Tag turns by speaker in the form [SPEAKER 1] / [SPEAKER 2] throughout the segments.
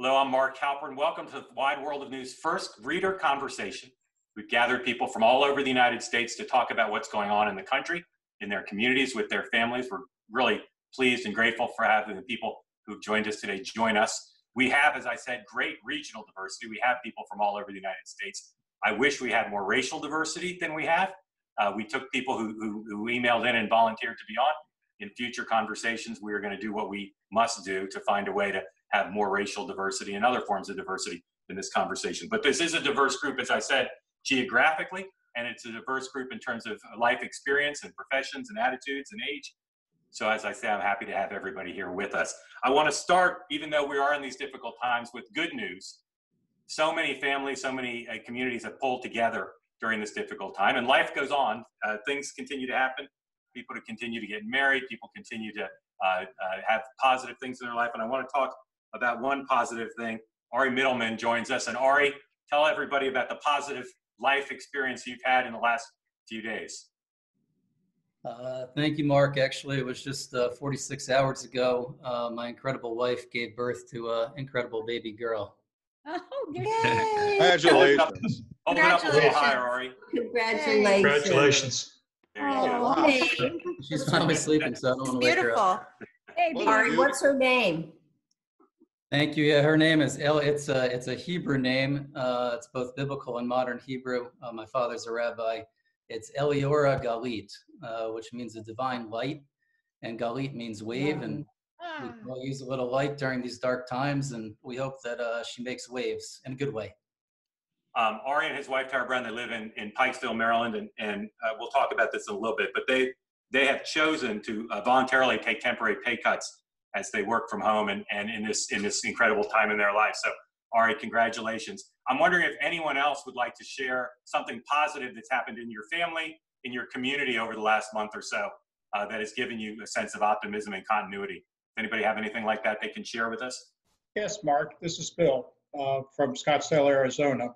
[SPEAKER 1] Hello, I'm Mark Halperin. Welcome to the Wide World of News first reader conversation. We've gathered people from all over the United States to talk about what's going on in the country, in their communities, with their families. We're really pleased and grateful for having the people who've joined us today join us. We have, as I said, great regional diversity. We have people from all over the United States. I wish we had more racial diversity than we have. Uh, we took people who, who, who emailed in and volunteered to be on. In future conversations, we are going to do what we must do to find a way to have more racial diversity and other forms of diversity in this conversation. But this is a diverse group, as I said, geographically, and it's a diverse group in terms of life experience and professions and attitudes and age. So, as I say, I'm happy to have everybody here with us. I want to start, even though we are in these difficult times, with good news. So many families, so many uh, communities have pulled together during this difficult time, and life goes on. Uh, things continue to happen. People to continue to get married. People continue to uh, uh have positive things in their life. And I want to talk about one positive thing. Ari Middleman joins us. And Ari, tell everybody about the positive life experience you've had in the last few days.
[SPEAKER 2] Uh, thank you, Mark. Actually, it was just uh, 46 hours ago. Uh, my incredible wife gave birth to an incredible baby girl.
[SPEAKER 3] Oh, yay!
[SPEAKER 4] Congratulations.
[SPEAKER 1] Open up a little higher, Ari.
[SPEAKER 3] Congratulations.
[SPEAKER 5] Congratulations.
[SPEAKER 1] There you go.
[SPEAKER 3] Oh, name.
[SPEAKER 2] She's probably sleeping, so I don't want to wake her up.
[SPEAKER 3] Beautiful. Hey, Ari, what's her name?
[SPEAKER 2] Thank you. Yeah, her name is El. It's a it's a Hebrew name. Uh, it's both biblical and modern Hebrew. Uh, my father's a rabbi. It's Eliora Galit, uh, which means a divine light, and Galit means wave. And we will use a little light during these dark times, and we hope that uh, she makes waves in a good way.
[SPEAKER 1] Um, Ari and his wife Tara Brown, they live in, in Pikesville, Maryland, and, and uh, we'll talk about this in a little bit. But they they have chosen to uh, voluntarily take temporary pay cuts as they work from home and, and in this in this incredible time in their life. So Ari, congratulations. I'm wondering if anyone else would like to share something positive that's happened in your family, in your community over the last month or so uh, that has given you a sense of optimism and continuity. Does anybody have anything like that they can share with us?
[SPEAKER 6] Yes, Mark, this is Bill uh, from Scottsdale, Arizona.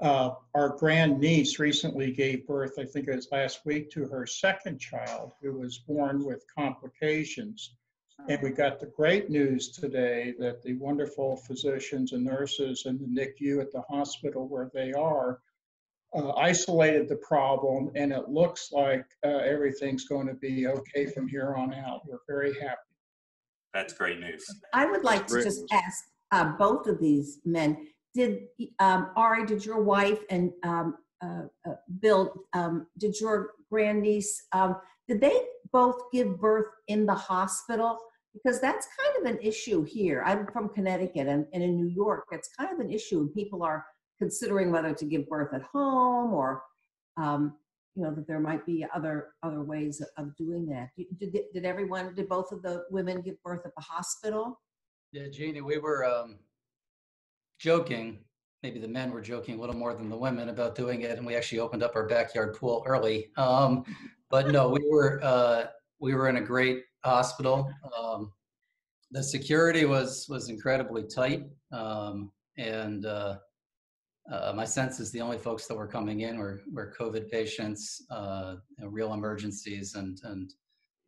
[SPEAKER 6] Uh, our grandniece recently gave birth, I think it was last week, to her second child who was born with complications. And we got the great news today that the wonderful physicians and nurses in the NICU at the hospital where they are uh, isolated the problem, and it looks like uh, everything's going to be okay from here on out. We're very happy.
[SPEAKER 1] That's great news.
[SPEAKER 3] I would like to just ask uh, both of these men. Did um, Ari? Did your wife and um, uh, uh, Bill? Um, did your grandniece? Um, did they both give birth in the hospital? Because that's kind of an issue here. I'm from Connecticut and, and in New York, it's kind of an issue. And people are considering whether to give birth at home or, um, you know, that there might be other other ways of doing that. Did, did everyone, did both of the women give birth at the hospital?
[SPEAKER 2] Yeah, Jeannie, we were um, joking. Maybe the men were joking a little more than the women about doing it, and we actually opened up our backyard pool early. Um, but no, we were uh, we were in a great hospital. Um, the security was was incredibly tight, um, and uh, uh, my sense is the only folks that were coming in were were COVID patients, uh, real emergencies, and and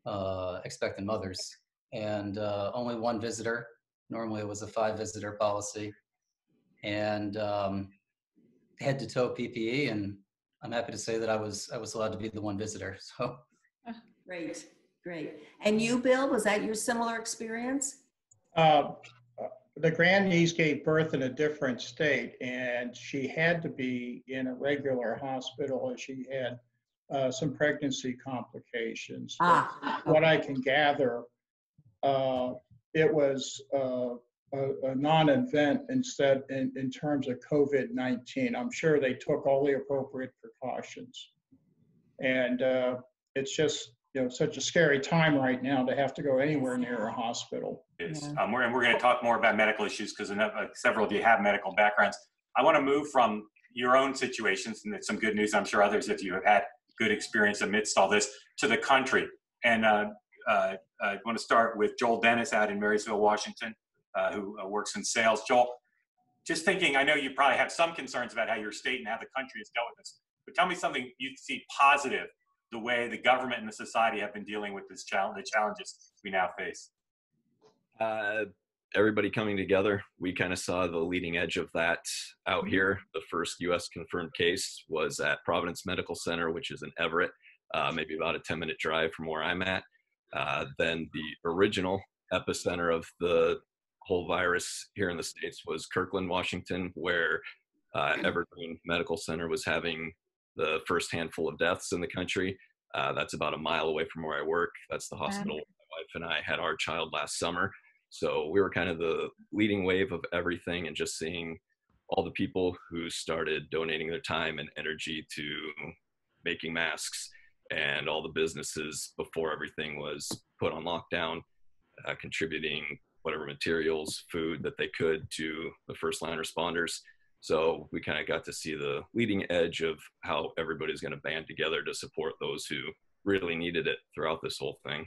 [SPEAKER 2] uh, expectant mothers, and uh, only one visitor. Normally, it was a five visitor policy, and um, head to toe PPE, and I'm happy to say that I was I was allowed to be the one visitor. So
[SPEAKER 3] great, great. And you, Bill, was that your similar experience?
[SPEAKER 6] Uh, the grandniece gave birth in a different state, and she had to be in a regular hospital as she had uh, some pregnancy complications.
[SPEAKER 3] Ah,
[SPEAKER 6] what I can gather, uh, it was uh, a, a non-event instead in, in terms of COVID-19. I'm sure they took all the appropriate precautions. And uh, it's just, you know, such a scary time right now to have to go anywhere near a hospital.
[SPEAKER 1] Is
[SPEAKER 3] Yeah.
[SPEAKER 1] um, we're, and we're going to talk more about medical issues because uh, several of you have medical backgrounds. I want to move from your own situations, and it's some good news. I'm sure others of you have had good experience amidst all this to the country. And uh, uh, I want to start with Joel Dennis out in Marysville, Washington uh, who uh, works in sales. Joel, just thinking, I know you probably have some concerns about how your state and how the country has dealt with this, but tell me something you see positive the way the government and the society have been dealing with this challenge, the challenges we now face.
[SPEAKER 7] Uh,
[SPEAKER 4] everybody coming together. We kind of saw the leading edge of that out here. The first U.S. confirmed case was at Providence Medical Center, which is in Everett, uh, maybe about a 10 minute drive from where I'm at. Uh, then the original epicenter of the whole virus here in the States was Kirkland, Washington, where uh, Evergreen Medical Center was having the first handful of deaths in the country. Uh, that's about a mile away from where I work. That's the hospital my wife and I had our child last summer. So we were kind of the leading wave of everything and just seeing all the people who started donating their time and energy to making masks and all the businesses before everything was put on lockdown, uh, contributing whatever materials, food that they could to the first line responders. So we kind of got to see the leading edge of how everybody's going to band together to support those who really needed it throughout this whole thing.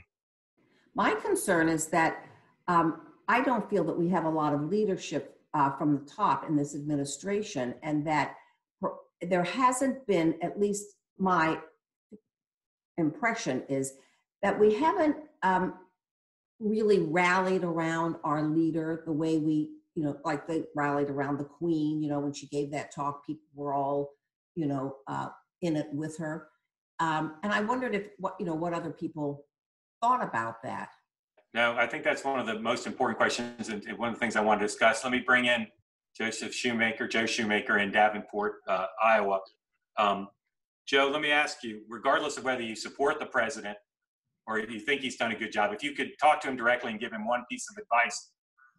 [SPEAKER 3] My concern is that um, I don't feel that we have a lot of leadership uh, from the top in this administration, and that there hasn't been, at least my impression is, that we haven't um, really rallied around our leader the way we, you know, like they rallied around the Queen. You know, when she gave that talk, people were all, you know, uh, in it with her. Um, and I wondered if what you know what other people thought about that.
[SPEAKER 1] No, I think that's one of the most important questions and one of the things I want to discuss. Let me bring in Joseph Shoemaker, Joe Shoemaker in Davenport, uh, Iowa. Um, Joe, let me ask you, regardless of whether you support the president or you think he's done a good job, if you could talk to him directly and give him one piece of advice,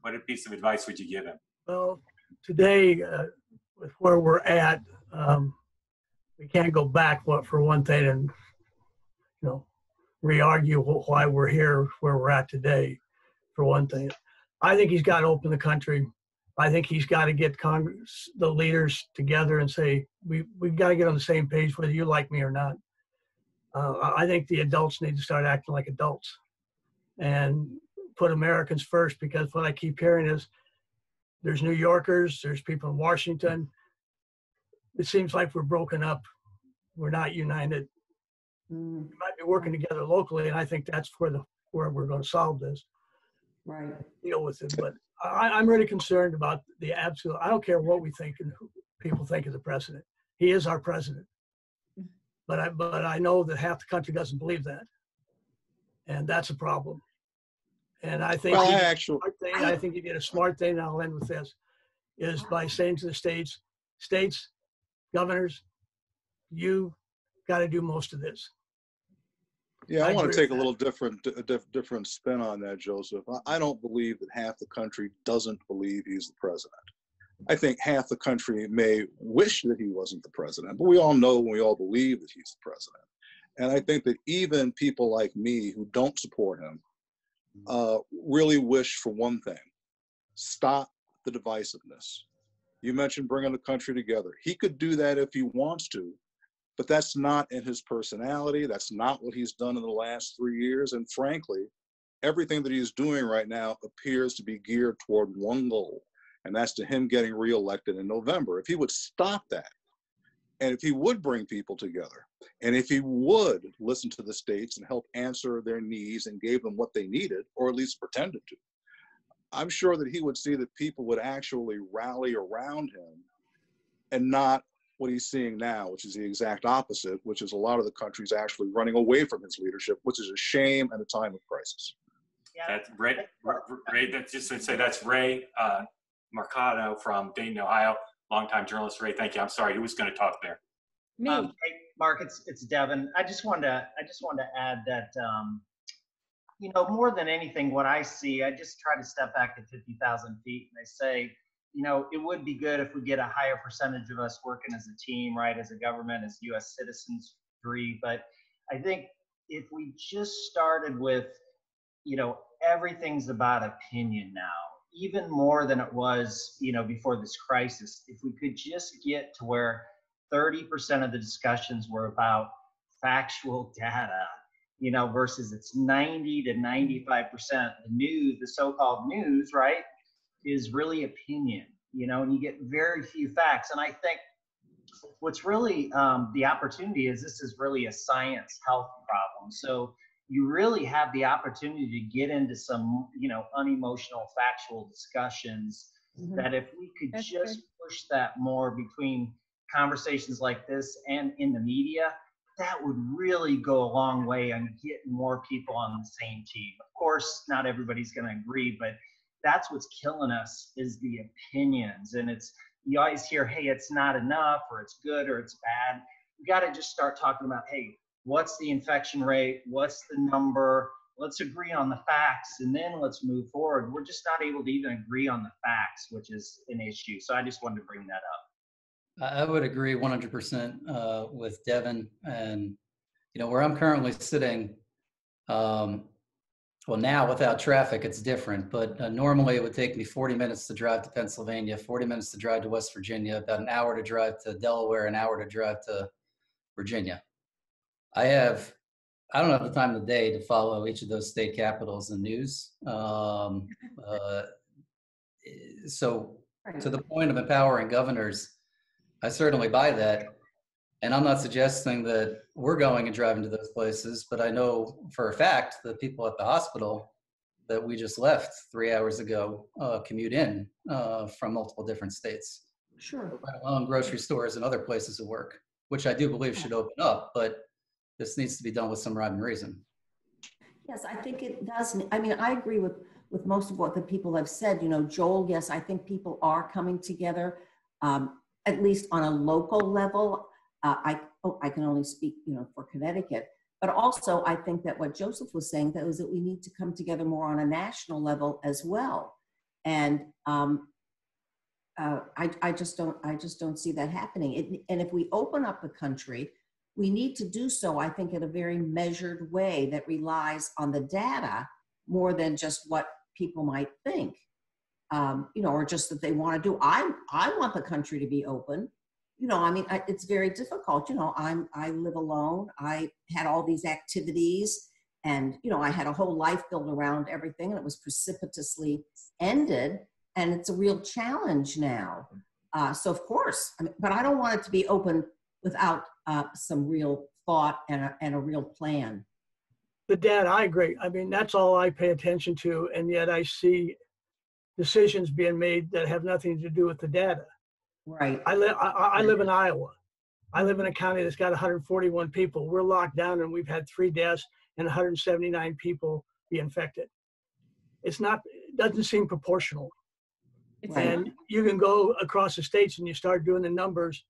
[SPEAKER 1] what a piece of advice would you give him?
[SPEAKER 5] Well, today, uh, with where we're at, um, we can't go back. What for one thing, and you know, re-argue why we're here where we're at today for one thing i think he's got to open the country i think he's got to get congress the leaders together and say we, we've got to get on the same page whether you like me or not uh, i think the adults need to start acting like adults and put americans first because what i keep hearing is there's new yorkers there's people in washington it seems like we're broken up we're not united
[SPEAKER 3] Mm,
[SPEAKER 5] we might be working together locally, and I think that's where the where we're going to solve this,
[SPEAKER 3] right.
[SPEAKER 5] deal with it. But I, I'm really concerned about the absolute. I don't care what we think and who people think of the president. He is our president. But I but I know that half the country doesn't believe that, and that's a problem. And I think
[SPEAKER 7] Well, I actually,
[SPEAKER 5] smart thing, I think he did a smart thing. And I'll end with this: is by saying to the states, states, governors, you got to do most of this.
[SPEAKER 7] yeah, I
[SPEAKER 5] I
[SPEAKER 7] want to take a little different, a diff- different spin on that, Joseph. I- I don't believe that half the country doesn't believe he's the president. I think half the country may wish that he wasn't the president, but we all know and we all believe that he's the president. And I think that even people like me who don't support him uh, really wish for one thing stop the divisiveness. You mentioned bringing the country together. He could do that if he wants to, but that's not in his personality. That's not what he's done in the last three years. And frankly, everything that he's doing right now appears to be geared toward one goal, and that's to him getting reelected in November. If he would stop that, and if he would bring people together, and if he would listen to the states and help answer their needs and gave them what they needed, or at least pretended to, I'm sure that he would see that people would actually rally around him and not what he's seeing now, which is the exact opposite, which is a lot of the countries actually running away from his leadership, which is a shame and a time of crisis.
[SPEAKER 1] That's Ray, Ray, that's just to say that's Ray uh, Mercado from Dayton, Ohio, longtime journalist. Ray, thank you. I'm sorry, who was going to talk there?
[SPEAKER 3] Me.
[SPEAKER 8] Um, hey, Mark, it's it's Devin. I just wanted to I just wanted to add that um, you know more than anything, what I see, I just try to step back to fifty thousand feet, and I say, you know, it would be good if we get a higher percentage of us working as a team, right, as a government, as U.S. citizens, free. But I think if we just started with, you know, everything's about opinion now, even more than it was, you know, before this crisis. If we could just get to where 30% of the discussions were about factual data, you know, versus it's 90 to 95% the news, the so-called news, right, is really opinion, you know, and you get very few facts. And I think what's really um, the opportunity is this is really a science health problem. So you really have the opportunity to get into some, you know, unemotional, factual discussions
[SPEAKER 3] Mhm.
[SPEAKER 8] that if we could
[SPEAKER 9] That's
[SPEAKER 8] just push that more between conversations like this and in the media, that would really go a long way on getting more people on the same team. Of course, not everybody's going to agree, but that's what's killing us is the opinions. And it's you always hear, hey, it's not enough, or it's good, or it's bad. You got to just start talking about, hey, what's the infection rate? What's the number? Let's agree on the facts, and then let's move forward. We're just not able to even agree on the facts, which is an issue. So I just wanted to bring that up.
[SPEAKER 2] I would agree 100% uh, with Devin. And, you know, where I'm currently sitting, um, well, now without traffic, it's different. But uh, normally it would take me 40 minutes to drive to Pennsylvania, 40 minutes to drive to West Virginia, about an hour to drive to Delaware, an hour to drive to Virginia. I have, I don't have the time of the day to follow each of those state capitals and news. Um, uh, so to the point of empowering governors, I certainly buy that. And I'm not suggesting that we're going and driving to those places, but I know for a fact that people at the hospital that we just left three hours ago uh, commute in uh, from multiple different states,
[SPEAKER 3] Sure.
[SPEAKER 2] let alone grocery stores and other places of work, which I do believe should open up, but this needs to be done with some rhyme and reason.
[SPEAKER 3] Yes, I think it does. I mean, I agree with, with most of what the people have said. You know, Joel, yes, I think people are coming together, um, at least on a local level. Uh, I, oh, I can only speak, you know, for Connecticut. But also, I think that what Joseph was saying, that was that we need to come together more on a national level as well. And um, uh, I, I just don't, I just don't see that happening. It, and if we open up the country, we need to do so, I think, in a very measured way that relies on the data more than just what people might think, um, you know, or just that they want to do. I I want the country to be open. You know, I mean, I, it's very difficult. You know, I'm I live alone. I had all these activities, and you know, I had a whole life built around everything, and it was precipitously ended. And it's a real challenge now. Uh, so of course, I mean, but I don't want it to be open without uh, some real thought and a, and a real plan.
[SPEAKER 5] The data, I agree. I mean, that's all I pay attention to, and yet I see decisions being made that have nothing to do with the data.
[SPEAKER 3] Right.
[SPEAKER 5] I live, I, I live in Iowa. I live in a county that's got 141 people. We're locked down and we've had three deaths and 179 people be infected. It's not, it doesn't seem proportional.
[SPEAKER 9] It's.
[SPEAKER 5] And you can go across the states and you start doing the numbers.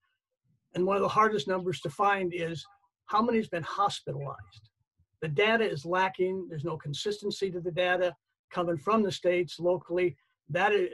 [SPEAKER 5] And one of the hardest numbers to find is how many's been hospitalized. The data is lacking. There's no consistency to the data coming from the states locally. That is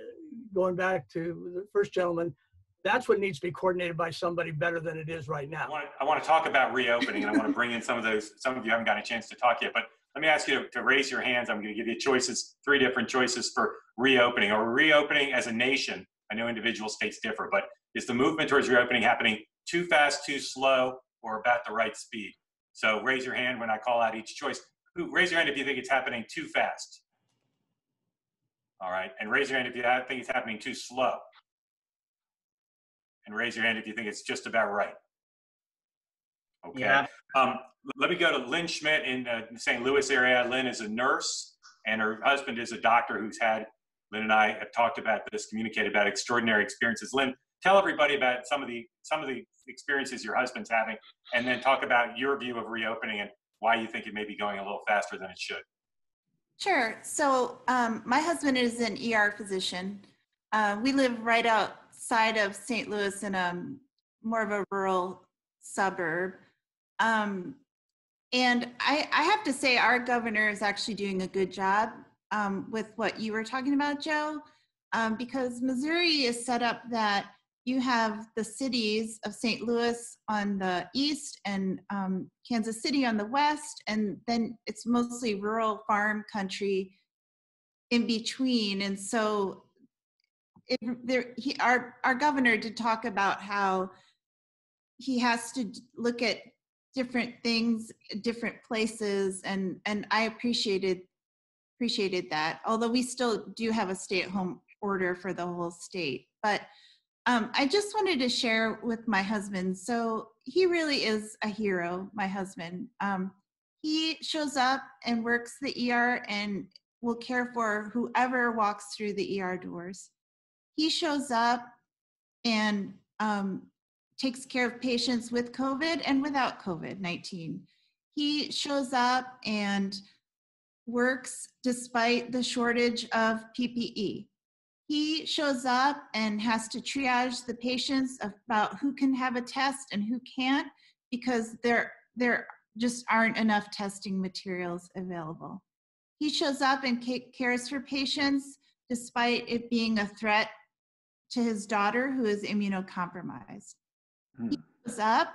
[SPEAKER 5] going back to the first gentleman. That's what needs to be coordinated by somebody better than it is right
[SPEAKER 1] I
[SPEAKER 5] now.
[SPEAKER 1] want, I want to talk about reopening and I want to bring in some of those, some of you haven't got a chance to talk yet, but let me ask you to, to raise your hands. I'm going to give you choices, three different choices for reopening or reopening as a nation. I know individual states differ, but is the movement towards reopening happening too fast, too slow, or about the right speed? So raise your hand when I call out each choice. Who, raise your hand if you think it's happening too fast. All right, and raise your hand if you think it's happening too slow. And raise your hand if you think it's just about right. Okay.
[SPEAKER 8] Yeah.
[SPEAKER 1] Um, let me go to Lynn Schmidt in uh, the St. Louis area. Lynn is a nurse, and her husband is a doctor who's had. Lynn and I have talked about this, communicated about extraordinary experiences. Lynn, tell everybody about some of the some of the experiences your husband's having, and then talk about your view of reopening and why you think it may be going a little faster than it should.
[SPEAKER 9] Sure. So um, my husband is an ER physician. Uh, we live right outside of St. Louis in a more of a rural suburb. Um, and I, I have to say, our governor is actually doing a good job um, with what you were talking about, Joe, um, because Missouri is set up that you have the cities of St. Louis on the east and um, Kansas City on the west, and then it's mostly rural farm country in between. And so, it, there, he, our our governor did talk about how he has to look at different things, different places, and and I appreciated appreciated that. Although we still do have a stay-at-home order for the whole state, but um, I just wanted to share with my husband. So he really is a hero, my husband. Um, He shows up and works the ER and will care for whoever walks through the ER doors. He shows up and um, takes care of patients with COVID and without COVID 19. He shows up and works despite the shortage of PPE. He shows up and has to triage the patients about who can have a test and who can't because there, there just aren't enough testing materials available. He shows up and cares for patients despite it being a threat to his daughter who is immunocompromised.
[SPEAKER 1] Hmm.
[SPEAKER 9] He shows up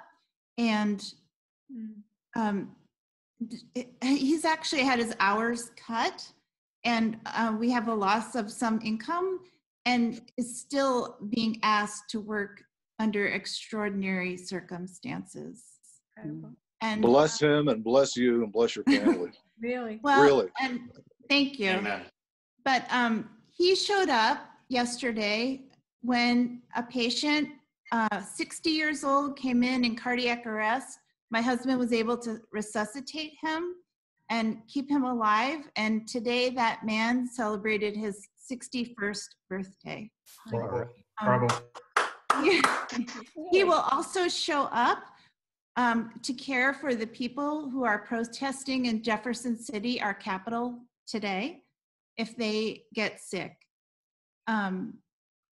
[SPEAKER 9] and um, he's actually had his hours cut and uh, we have a loss of some income and is still being asked to work under extraordinary circumstances.
[SPEAKER 10] Incredible.
[SPEAKER 9] And
[SPEAKER 7] Bless him and bless you and bless your family.
[SPEAKER 10] Really?
[SPEAKER 9] well,
[SPEAKER 7] really.
[SPEAKER 9] and thank you.
[SPEAKER 1] Amen.
[SPEAKER 9] But um, he showed up yesterday when a patient, uh, 60 years old, came in in cardiac arrest. My husband was able to resuscitate him and keep him alive. And today, that man celebrated his 61st birthday.
[SPEAKER 2] Horrible.
[SPEAKER 9] Um, he- he will also show up um, to care for the people who are protesting in Jefferson City, our capital, today, if they get sick. Um,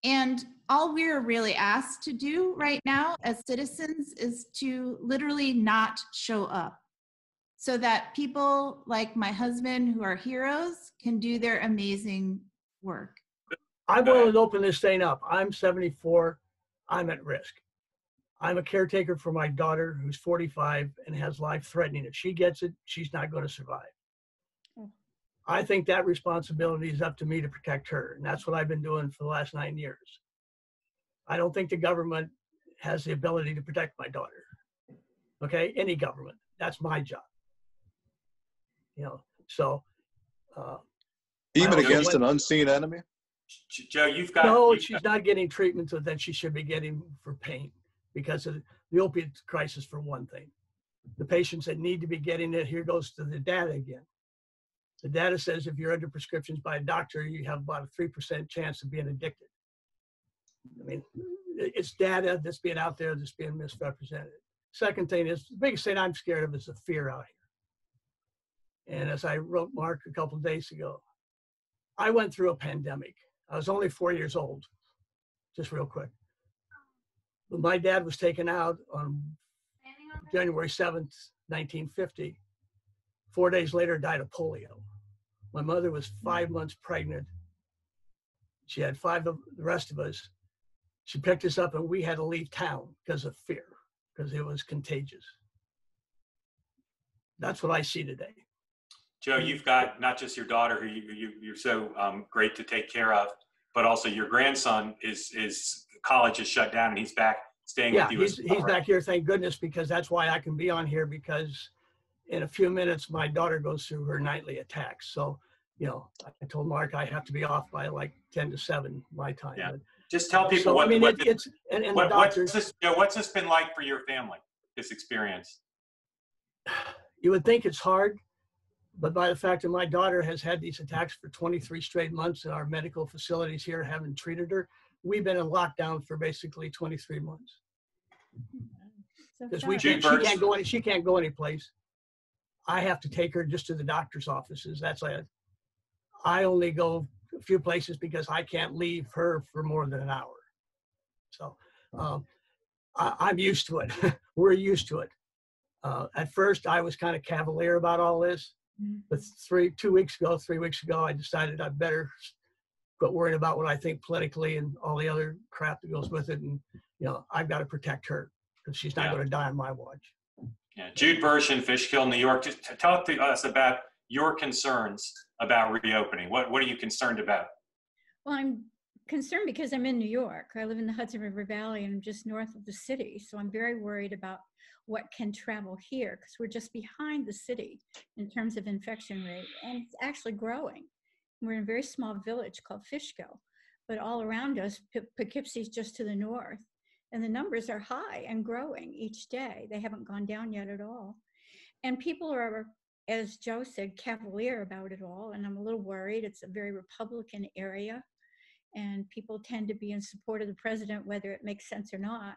[SPEAKER 9] and all we're really asked to do right now as citizens is to literally not show up so that people like my husband, who are heroes, can do their amazing work.
[SPEAKER 5] I'm willing to open this thing up. I'm 74. I'm at risk. I'm a caretaker for my daughter who's 45 and has life threatening. If she gets it, she's not going to survive.
[SPEAKER 10] Oh.
[SPEAKER 5] I think that responsibility is up to me to protect her. And that's what I've been doing for the last nine years. I don't think the government has the ability to protect my daughter. Okay, any government. That's my job. You know, so uh,
[SPEAKER 7] Even against
[SPEAKER 5] went-
[SPEAKER 7] an unseen enemy?
[SPEAKER 1] Joe, you've got.
[SPEAKER 5] no,
[SPEAKER 1] you've
[SPEAKER 5] she's not getting treatment that she should be getting for pain because of the opiate crisis, for one thing. The patients that need to be getting it, here goes to the data again. The data says if you're under prescriptions by a doctor, you have about a 3% chance of being addicted. I mean, it's data that's being out there that's being misrepresented. Second thing is, the biggest thing I'm scared of is the fear out here. And as I wrote Mark a couple days ago, I went through a pandemic. I was only four years old, just real quick. But my dad was taken out on January 7th, 1950. Four days later, died of polio. My mother was five months pregnant. She had five of the rest of us. She picked us up and we had to leave town because of fear, because it was contagious. That's what I see today.
[SPEAKER 1] Joe, you've got not just your daughter who you, you, you're so um, great to take care of, but also your grandson is, is college is shut down and he's back staying
[SPEAKER 5] Yeah,
[SPEAKER 1] with you.
[SPEAKER 5] he's, he's
[SPEAKER 1] right?
[SPEAKER 5] back here, thank goodness, because that's why I can be on here because in a few minutes, my daughter goes through her nightly attacks. So, you know, I told Mark I have to be off by like 10 to 7 my time.
[SPEAKER 1] Yeah.
[SPEAKER 5] But-
[SPEAKER 1] Just tell people
[SPEAKER 5] So,
[SPEAKER 1] what,
[SPEAKER 5] I mean,
[SPEAKER 1] what,
[SPEAKER 5] it- it's, and,
[SPEAKER 1] what, what's
[SPEAKER 5] doctors,
[SPEAKER 1] this, Joe, what's this been like for your family, this experience?
[SPEAKER 5] you would think it's hard, but by the fact that my daughter has had these attacks for 23 straight months and our medical facilities here haven't treated her, we've been in lockdown for basically 23 months. Because we
[SPEAKER 10] sad.
[SPEAKER 5] Can't, she can't go any, she can't go anyplace. I have to take her just to the doctor's offices. That's it. I only go a few places because I can't leave her for more than an hour. So um, I, I'm used to it. We're used to it. Uh, at first, I was kind of cavalier about all this.
[SPEAKER 10] Mm-hmm.
[SPEAKER 5] but three, two weeks ago, three weeks ago, I decided I better quit worrying about what I think politically and all the other crap that goes with it. And you know, I've got to protect her because she's not
[SPEAKER 1] Yeah.
[SPEAKER 5] going to die on my watch.
[SPEAKER 1] Yeah, Jude Birch in Fishkill, New York. Just t- talk to us about your concerns about reopening. What what are you concerned about?
[SPEAKER 10] Well, I'm concerned because I'm in New York. I live in the Hudson River Valley and I'm just north of the city. So I'm very worried about what can travel here because we're just behind the city in terms of infection rate and it's actually growing. We're in a very small village called Fishkill, but all around us, P- Poughkeepsie's just to the north. And the numbers are high and growing each day. They haven't gone down yet at all. And people are as Joe said, cavalier about it all, and I'm a little worried. It's a very Republican area, and people tend to be in support of the president, whether it makes sense or not.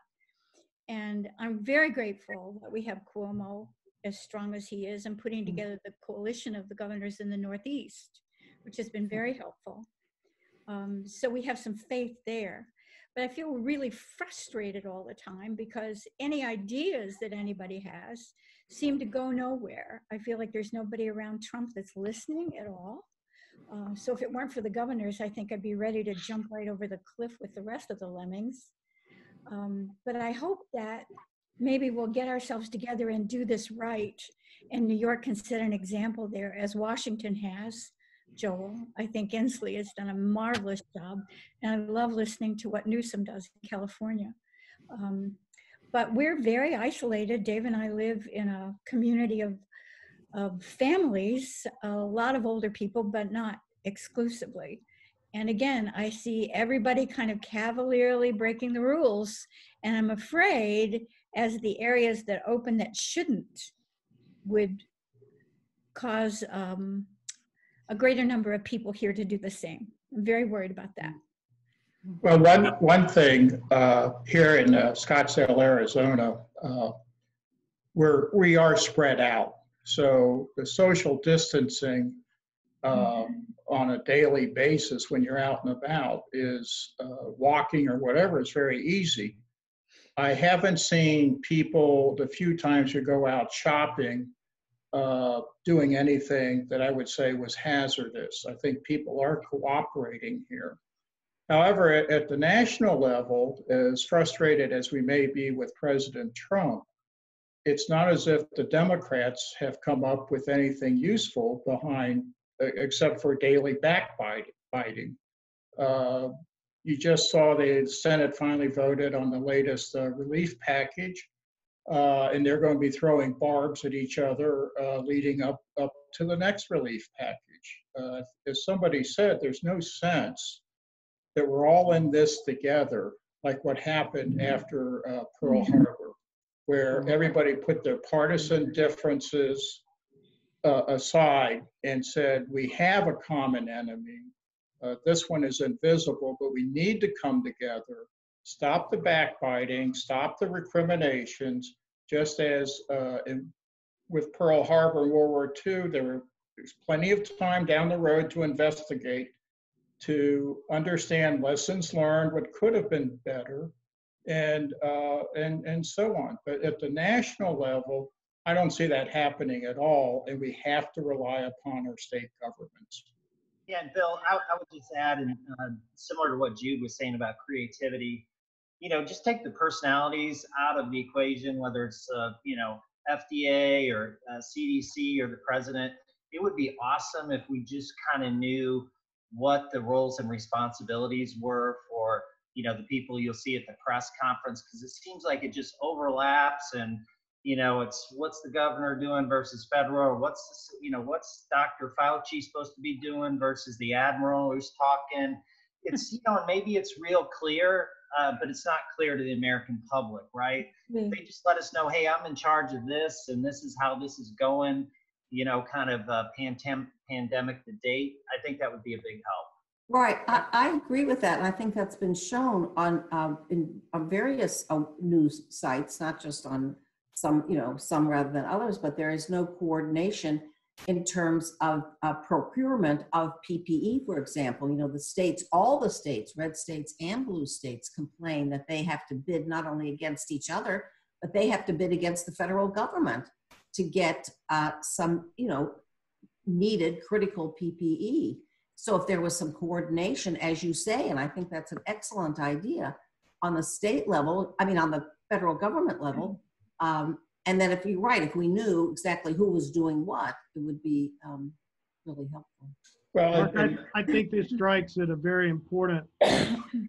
[SPEAKER 10] And I'm very grateful that we have Cuomo as strong as he is and putting together the coalition of the governors in the Northeast, which has been very helpful. Um, so we have some faith there. But I feel really frustrated all the time because any ideas that anybody has seem to go nowhere. I feel like there's nobody around Trump that's listening at all. Uh, so if it weren't for the governors, I think I'd be ready to jump right over the cliff with the rest of the lemmings. Um, but I hope that maybe we'll get ourselves together and do this right. And New York can set an example there, as Washington has. Joel, I think Inslee has done a marvelous job, and I love listening to what Newsom does in California. Um, but we're very isolated. Dave and I live in a community of, of families, a lot of older people, but not exclusively. And again, I see everybody kind of cavalierly breaking the rules. And I'm afraid as the areas that open that shouldn't would cause um, a greater number of people here to do the same. I'm very worried about that.
[SPEAKER 6] Well, one, one thing uh, here in uh, Scottsdale, Arizona, uh, we're, we are spread out. So the social distancing um, on a daily basis when you're out and about is uh, walking or whatever is very easy. I haven't seen people, the few times you go out shopping, uh, doing anything that I would say was hazardous. I think people are cooperating here. However, at, the national level, as frustrated as we may be with President Trump, it's not as if the Democrats have come up with anything useful behind, except for daily backbiting. Uh, you just saw the Senate finally voted on the latest uh, relief package, uh, and they're going to be throwing barbs at each other uh, leading up, up to the next relief package. Uh, as somebody said, there's no sense that we're all in this together, like what happened after uh, Pearl Harbor, where everybody put their partisan differences uh, aside and said, we have a common enemy. Uh, this one is invisible, but we need to come together, stop the backbiting, stop the recriminations, just as uh, in, with Pearl Harbor in World War II, there plenty of time down the road to investigate to understand lessons learned, what could have been better, and uh, and and so on. But at the national level, I don't see that happening at all, and we have to rely upon our state governments.
[SPEAKER 8] Yeah, and Bill, I, I would just add, and uh, similar to what Jude was saying about creativity, you know, just take the personalities out of the equation, whether it's uh, you know FDA or CDC uh, or the president. It would be awesome if we just kind of knew what the roles and responsibilities were for you know the people you'll see at the press conference because it seems like it just overlaps and you know it's what's the governor doing versus federal? Or what's the, you know what's dr fauci supposed to be doing versus the admiral who's talking? It's you know maybe it's real clear uh, but it's not clear to the american public right? Mm-hmm. they just let us know hey i'm in charge of this and this is how this is going you know, kind of uh, pandem- pandemic to date, I think that would be a big help.
[SPEAKER 3] Right, I, I agree with that, and I think that's been shown on um, in on various uh, news sites, not just on some, you know, some rather than others. But there is no coordination in terms of uh, procurement of PPE, for example. You know, the states, all the states, red states and blue states, complain that they have to bid not only against each other, but they have to bid against the federal government to get uh, some, you know, needed critical PPE. So if there was some coordination, as you say, and I think that's an excellent idea on the state level, I mean, on the federal government level, um, and then if you're right, if we knew exactly who was doing what, it would be um, really helpful.
[SPEAKER 5] Well, I, I, think this strikes at a very important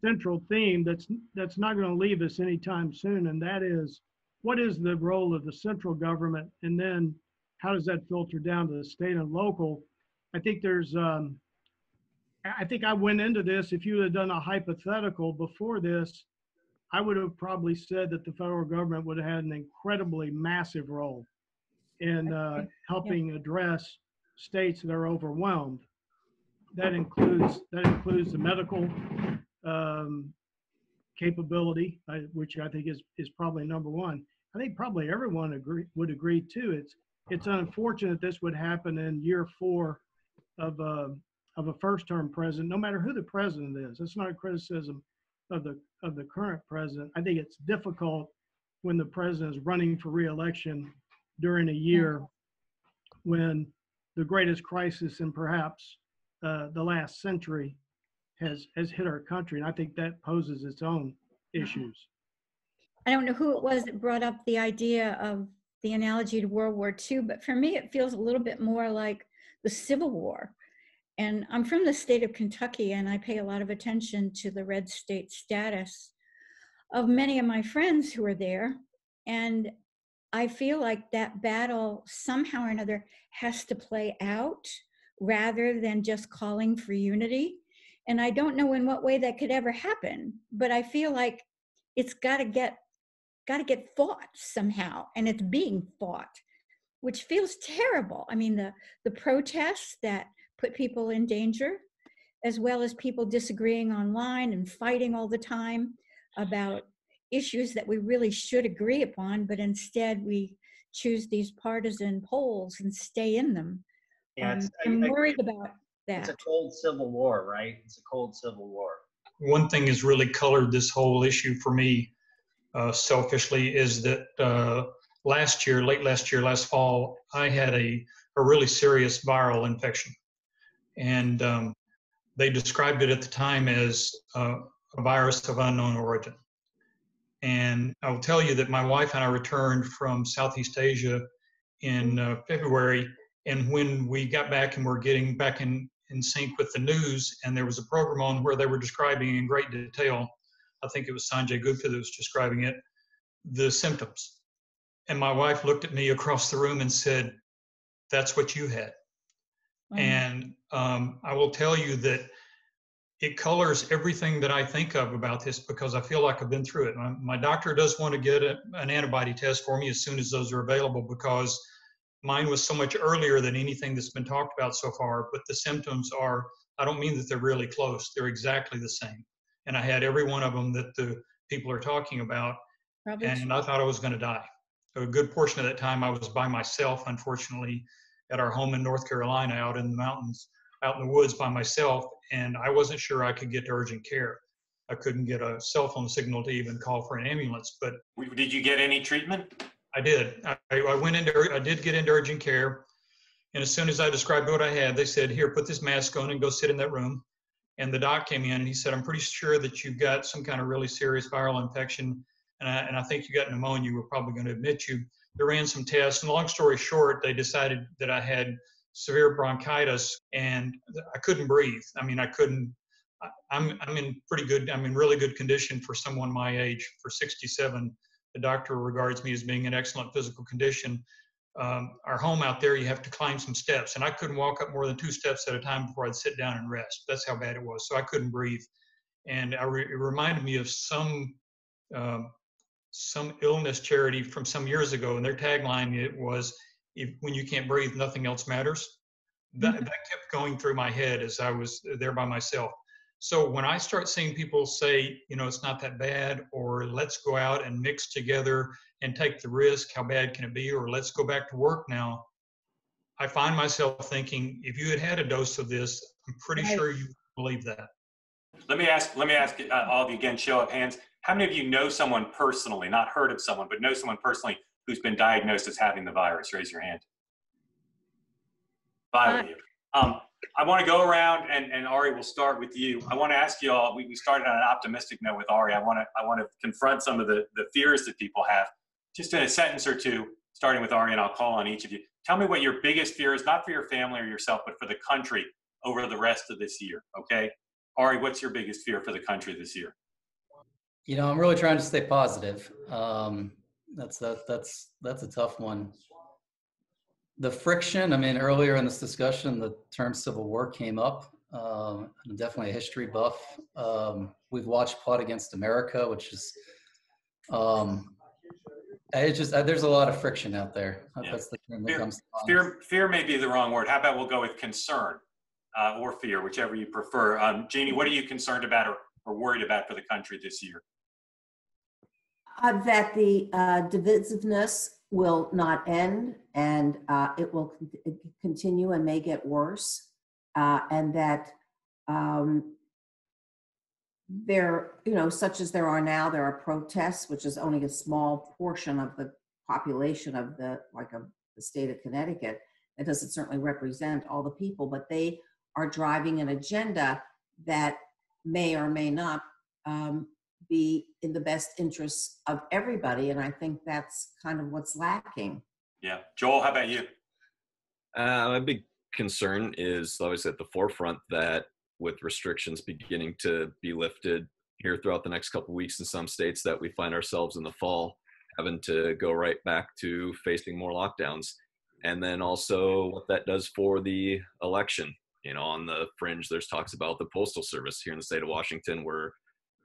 [SPEAKER 5] central theme that's that's not going to leave us anytime soon, and that is what is the role of the central government and then how does that filter down to the state and local i think there's um, i think i went into this if you had done a hypothetical before this i would have probably said that the federal government would have had an incredibly massive role
[SPEAKER 11] in uh, helping address states that are overwhelmed. That includes that includes the medical um, capability, uh, which I think is is probably number one. I think probably everyone agree would agree too. It's it's unfortunate this would happen in year four of a of a first term president, no matter who the president is. It's not a criticism of the of the current president. I think it's difficult when the president is running for reelection during a year when the greatest crisis in perhaps uh, the last century has has hit our country, and I think that poses its own issues.
[SPEAKER 10] I don't know who it was that brought up the idea of the analogy to World War II, but for me, it feels a little bit more like the Civil War. And I'm from the state of Kentucky, and I pay a lot of attention to the red state status of many of my friends who are there. And I feel like that battle somehow or another has to play out rather than just calling for unity. And I don't know in what way that could ever happen, but I feel like it's got to get got to get fought somehow and it's being fought which feels terrible i mean the the protests that put people in danger as well as people disagreeing online and fighting all the time about issues that we really should agree upon but instead we choose these partisan poles and stay in them
[SPEAKER 8] Yeah,
[SPEAKER 10] um,
[SPEAKER 8] I-
[SPEAKER 10] i'm
[SPEAKER 8] I-
[SPEAKER 10] worried about that.
[SPEAKER 8] it's a cold civil war, right? It's a cold civil war.
[SPEAKER 12] one thing has really colored this whole issue for me uh, selfishly is that uh, last year, late last year, last fall, I had a, a really serious viral infection. And um, they described it at the time as uh, a virus of unknown origin. And I will tell you that my wife and I returned from Southeast Asia in uh, February. And when we got back and were getting back in, in sync with the news, and there was a program on where they were describing in great detail, I think it was Sanjay Gupta that was describing it, the symptoms. And my wife looked at me across the room and said, That's what you had.
[SPEAKER 10] Um,
[SPEAKER 12] And um, I will tell you that it colors everything that I think of about this because I feel like I've been through it. My, my doctor does want to get a, an antibody test for me as soon as those are available because mine was so much earlier than anything that's been talked about so far. But the symptoms are, I don't mean that they're really close, they're exactly the same. And I had every one of them that the people are talking about
[SPEAKER 10] probably
[SPEAKER 12] and I thought I was going to die. A good portion of that time I was by myself, unfortunately, at our home in North Carolina, out in the mountains, out in the woods by myself, and I wasn't sure I could get to urgent care. I couldn't get a cell phone signal to even call for an ambulance, but
[SPEAKER 1] Did you get any treatment?
[SPEAKER 12] I did. I, I went into, I did get into urgent care, and as soon as I described what I had, they said, "Here, put this mask on and go sit in that room." And the doc came in and he said, "I'm pretty sure that you've got some kind of really serious viral infection, and I, and I think you got pneumonia. We're probably going to admit you." They ran some tests, and long story short, they decided that I had severe bronchitis and I couldn't breathe. I mean, I couldn't. I'm I'm in pretty good. I'm in really good condition for someone my age. For 67, the doctor regards me as being in excellent physical condition. Um, our home out there, you have to climb some steps, and I couldn't walk up more than two steps at a time before I'd sit down and rest. That's how bad it was. So I couldn't breathe, and re- it reminded me of some um, some illness charity from some years ago, and their tagline it was, if, "When you can't breathe, nothing else matters." That, that kept going through my head as I was there by myself. So when I start seeing people say, you know, it's not that bad, or let's go out and mix together and take the risk, how bad can it be, or let's go back to work now, I find myself thinking, if you had had a dose of this, I'm pretty
[SPEAKER 10] Right.
[SPEAKER 12] sure you believe that.
[SPEAKER 1] Let me ask, let me ask uh, all of you again, show of hands. How many of you know someone personally, not heard of someone, but know someone personally who's been diagnosed as having the virus? Raise your hand. Five of you. Um, I want to go around and, and Ari, we'll start with you. I want to ask you all, we, we started on an optimistic note with Ari. I want to, I want to confront some of the, the fears that people have. Just in a sentence or two, starting with Ari, and I'll call on each of you. Tell me what your biggest fear is, not for your family or yourself, but for the country over the rest of this year, okay? Ari, what's your biggest fear for the country this year?
[SPEAKER 2] You know, I'm really trying to stay positive. Um, that's that that's that's a tough one. The friction. I mean, earlier in this discussion, the term civil war came up. Um, I'm definitely a history buff. Um, we've watched Plot Against America, which is um, It's just, uh, there's a lot of friction out there.
[SPEAKER 1] Yeah.
[SPEAKER 2] That's the term that
[SPEAKER 1] Fear,
[SPEAKER 2] comes to
[SPEAKER 1] fear, fear may be the wrong word. How about we'll go with concern uh, or fear, whichever you prefer. Um, Jeannie, what are you concerned about or, or worried about for the country this year?
[SPEAKER 3] Uh, that the uh, divisiveness will not end and uh, it will con- continue and may get worse. Uh, and that um, there, you know, such as there are now, there are protests, which is only a small portion of the population of the, like, of the state of Connecticut. That doesn't certainly represent all the people, but they are driving an agenda that may or may not um, be in the best interests of everybody. And I think that's kind of what's lacking.
[SPEAKER 1] Yeah. Joel, how about you?
[SPEAKER 4] Uh, my big concern is obviously at the forefront that with restrictions beginning to be lifted here throughout the next couple of weeks in some states, that we find ourselves in the fall having to go right back to facing more lockdowns. And then also what that does for the election. You know, on the fringe, there's talks about the postal service here in the state of Washington, where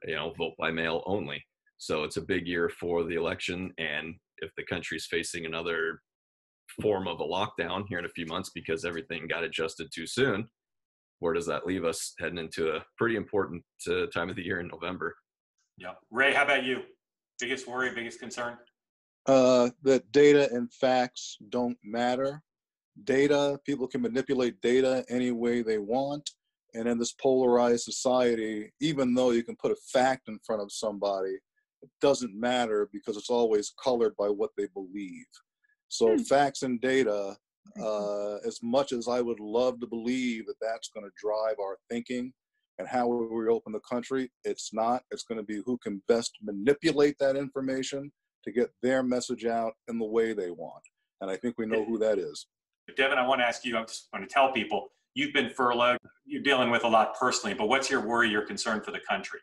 [SPEAKER 4] you know vote by mail only. So it's a big year for the election, and if the country's facing another form of a lockdown here in a few months because everything got adjusted too soon, where does that leave us heading into a pretty important uh, time of the year in November?
[SPEAKER 1] Yeah. Ray, how about you? Biggest worry, biggest concern?
[SPEAKER 7] Uh, that data and facts don't matter. Data, people can manipulate data any way they want. And in this polarized society, even though you can put a fact in front of somebody, it doesn't matter because it's always colored by what they believe. So
[SPEAKER 10] Hmm.
[SPEAKER 7] facts and data, uh, as much as I would love to believe that that's going to drive our thinking and how we reopen the country, it's not. It's going to be who can best manipulate that information to get their message out in the way they want. And I think we know who that is.
[SPEAKER 1] Devin, I want to ask you, I just want to tell people, you've been furloughed, you're dealing with a lot personally, but what's your worry, your concern for the country?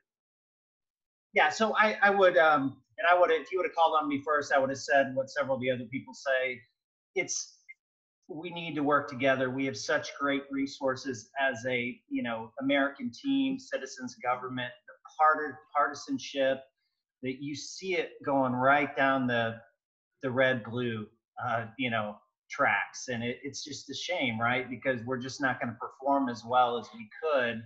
[SPEAKER 8] Yeah, so I, I would, um, and I would, if you would have called on me first, I would have said what several of the other people say. It's, we need to work together. We have such great resources as a, you know, American team, citizens, government, the part partisanship, that you see it going right down the, the red, blue, uh, you know, tracks. And it, it's just a shame, right? Because we're just not going to perform as well as we could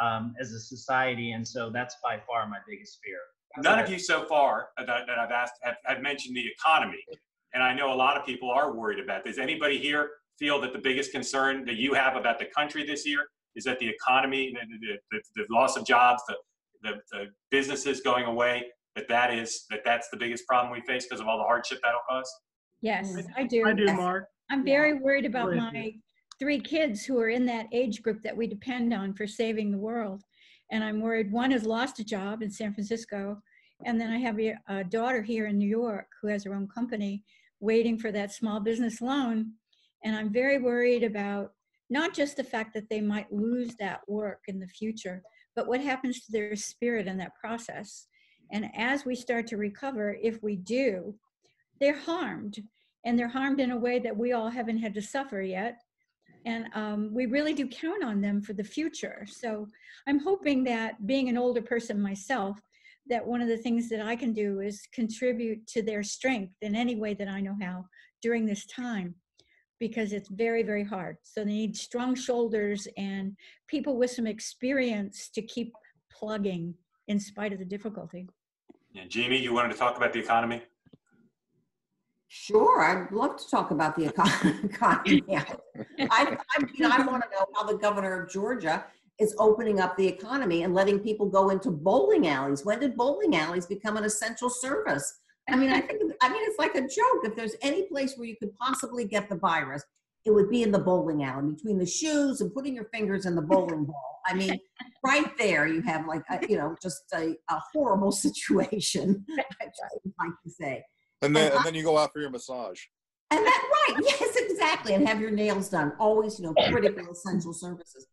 [SPEAKER 8] um, as a society. And so that's by far my biggest fear.
[SPEAKER 1] None of you so far that, that I've asked have, have mentioned the economy. And I know a lot of people are worried about this. Anybody here feel that the biggest concern that you have about the country this year is that the economy, the, the, the loss of jobs, the, the, the businesses going away, that that is, that that's the biggest problem we face because of all the hardship that'll cause?
[SPEAKER 10] Yes,
[SPEAKER 3] Mm.
[SPEAKER 10] I do.
[SPEAKER 5] I do, Mark.
[SPEAKER 10] I'm very worried about
[SPEAKER 5] Worried.
[SPEAKER 10] my three kids who are in that age group that we depend on for saving the world. And I'm worried one has lost a job in San Francisco. And then I have a, a daughter here in New York who has her own company waiting for that small business loan. And I'm very worried about not just the fact that they might lose that work in the future, but what happens to their spirit in that process. And as we start to recover, if we do, they're harmed and they're harmed in a way that we all haven't had to suffer yet. And um, we really do count on them for the future. So I'm hoping that being an older person myself, that one of the things that I can do is contribute to their strength in any way that I know how during this time, because it's very, very hard. So they need strong shoulders and people with some experience to keep plugging in spite of the difficulty.
[SPEAKER 1] Yeah, Jeannie, you wanted to talk about the economy?
[SPEAKER 3] Sure, I'd love to talk about the economy. I, I, mean, I want to know how the governor of Georgia is opening up the economy and letting people go into bowling alleys. When did bowling alleys become an essential service? I mean, I think, I mean, it's like a joke. If there's any place where you could possibly get the virus, it would be in the bowling alley between the shoes and putting your fingers in the bowling ball. I mean, right there, you have like, a, you know, just a, a horrible situation, I would like to say.
[SPEAKER 7] And then,
[SPEAKER 3] And I-
[SPEAKER 7] and then you go out for your massage.
[SPEAKER 3] And that right, yes, exactly, and have your nails done. Always, you know, critical essential services.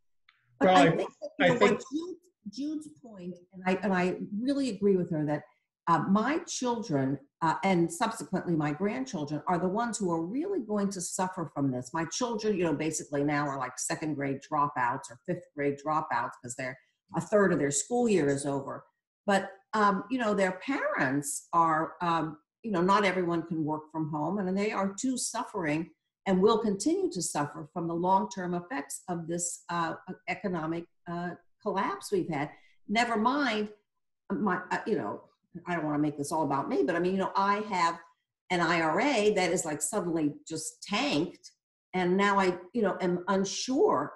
[SPEAKER 3] But
[SPEAKER 6] Well,
[SPEAKER 3] I
[SPEAKER 6] I-
[SPEAKER 3] think, that,
[SPEAKER 6] I
[SPEAKER 3] you know,
[SPEAKER 6] think-
[SPEAKER 3] Jude, Jude's point, and I and I really agree with her that uh, my children uh, and subsequently my grandchildren are the ones who are really going to suffer from this. My children, you know, basically now are like second grade dropouts or fifth grade dropouts because they're a third of their school year is over. But um, you know, their parents are. Um, you know, not everyone can work from home, and they are too suffering and will continue to suffer from the long-term effects of this uh, economic uh, collapse we've had. Never mind, my, uh, you know, I don't want to make this all about me, but I mean, you know, I have an IRA that is like suddenly just tanked, and now I, you know, am unsure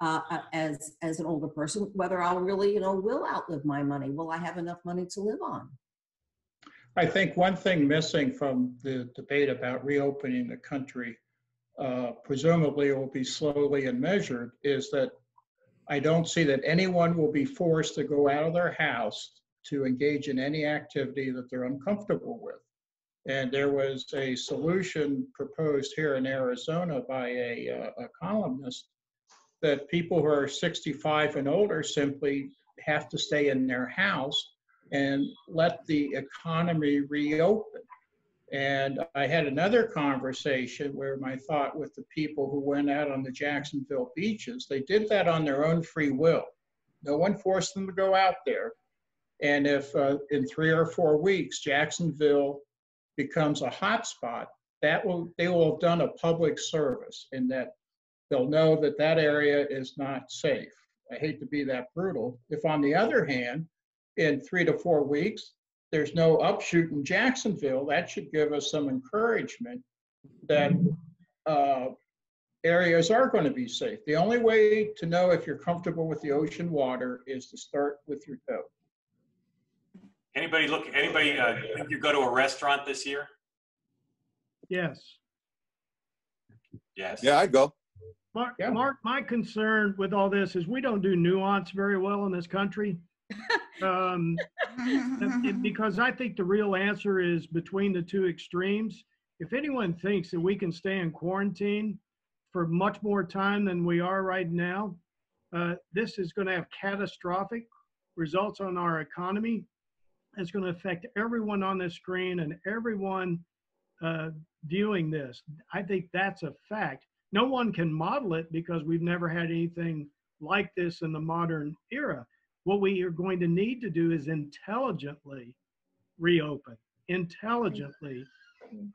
[SPEAKER 3] uh, uh, as as an older person whether I'll really, you know, will outlive my money. Will I have enough money to live on?
[SPEAKER 6] I think one thing missing from the debate about reopening the country, uh, presumably it will be slowly and measured, is that I don't see that anyone will be forced to go out of their house to engage in any activity that they're uncomfortable with. And there was a solution proposed here in Arizona by a, uh, a columnist that people who are 65 and older simply have to stay in their house and let the economy reopen. And I had another conversation where my thought with the people who went out on the Jacksonville beaches, they did that on their own free will. No one forced them to go out there. And if uh, in three or four weeks Jacksonville becomes a hotspot, that will they will have done a public service in that they'll know that that area is not safe. I hate to be that brutal. If, on the other hand, in three to four weeks, there's no upshoot in Jacksonville, that should give us some encouragement that uh, areas are going to be safe. The only way to know if you're comfortable with the ocean water is to start with your toe.
[SPEAKER 1] Anybody look, anybody uh, think you go to a restaurant this year?
[SPEAKER 11] Yes.
[SPEAKER 1] Yes.
[SPEAKER 7] Yeah, I'd go.
[SPEAKER 11] Mark,
[SPEAKER 6] Yeah.
[SPEAKER 11] Mark, my concern with all this is we don't do nuance very well in this country. Um, because I think the real answer is between the two extremes. If anyone thinks that we can stay in quarantine for much more time than we are right now, uh, this is going to have catastrophic results on our economy. It's going to affect everyone on this screen and everyone uh, viewing this. I think that's a fact. No one can model it because we've never had anything like this in the modern era. What we are going to need to do is intelligently reopen, intelligently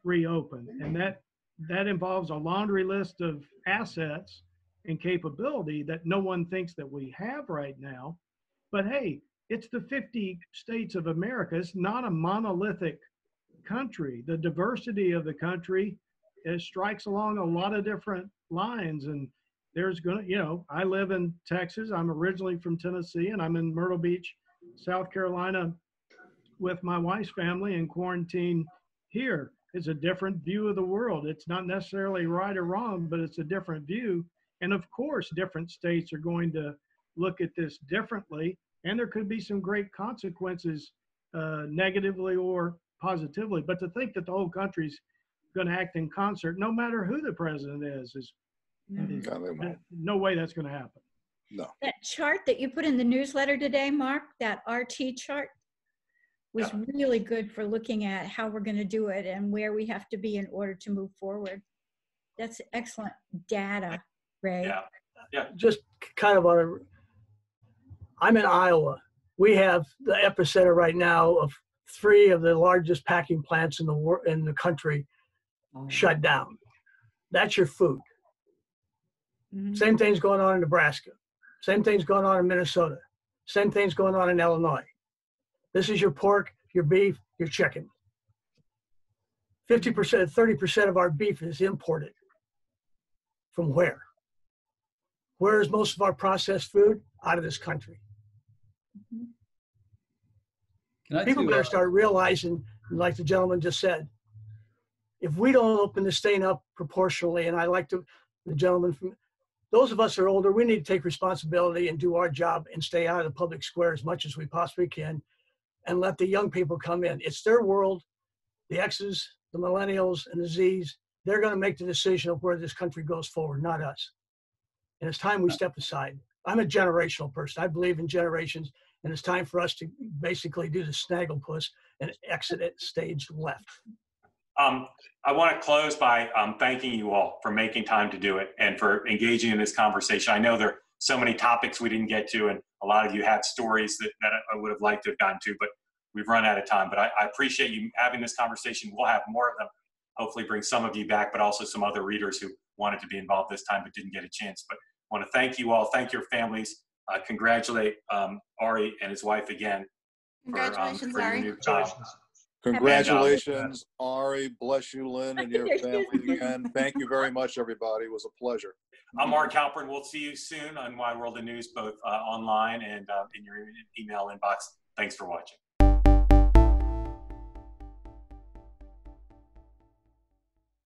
[SPEAKER 11] reopen. And that that involves a laundry list of assets and capability that no one thinks that we have right now. But hey, it's the 50 states of America. It's not a monolithic country. The diversity of the country strikes along a lot of different lines and there's going to you know i live in texas. I'm originally from tennessee and i'm in myrtle beach south carolina with my wife's family in quarantine here. It's a different view of the world. It's not necessarily right or wrong but it's a different view. And of course different states are going to look at this differently and there could be some great consequences uh, negatively or positively. But to think that the whole country's going to act in concert, no matter who the president. Is, is
[SPEAKER 7] No, they won't.
[SPEAKER 11] no way that's going to happen.
[SPEAKER 7] No.
[SPEAKER 10] That chart that you put in the newsletter today, Mark, that RT chart was really good for looking at how we're going to do it and where we have to be in order to move forward. That's excellent data, Ray.
[SPEAKER 1] Yeah. Yeah.
[SPEAKER 5] just kind of on a, I'm in Iowa. We have the epicenter right now of three of the largest packing plants in the world in the country shut down. That's your food.
[SPEAKER 10] Mhm.
[SPEAKER 5] Same thing's going on in Nebraska. Same thing's going on in Minnesota. Same thing's going on in Illinois. This is your pork, your beef, your chicken. 50%, 30% of our beef is imported. From where? Where is most of our processed food? Out of this country.
[SPEAKER 2] Can I
[SPEAKER 5] People
[SPEAKER 2] do,
[SPEAKER 5] better
[SPEAKER 2] uh,
[SPEAKER 5] start realizing, like the gentleman just said, if we don't open this thing up proportionally, and I like to, the gentleman from, those of us that are older, we need to take responsibility and do our job and stay out of the public square as much as we possibly can and let the young people come in. It's their world, the X's, the millennials, and the Z's. They're going to make the decision of where this country goes forward, not us. And it's time we step aside. I'm a generational person. I believe in generations, and it's time for us to basically do the snagglepuss and exit at stage left.
[SPEAKER 1] Um, I want to close by um, thanking you all for making time to do it and for engaging in this conversation. I know there are so many topics we didn't get to, and a lot of you had stories that, that I would have liked to have gotten to, but we've run out of time, but I, I appreciate you having this conversation. We'll have more of them. Hopefully, bring some of you back, but also some other readers who wanted to be involved this time but didn't get a chance. But I want to thank you all. Thank your families. Uh, congratulate um, Ari and his wife again. for, um,
[SPEAKER 9] Congratulations,
[SPEAKER 1] for your
[SPEAKER 9] Ari.
[SPEAKER 1] new child.
[SPEAKER 7] Congratulations, Ari. Bless you, Lynn, and your family again. Thank you very much, everybody. It was a pleasure.
[SPEAKER 1] I'm Mark Halperin. We'll see you soon on Wide World of News, both uh, online and uh, in your email inbox. Thanks for watching.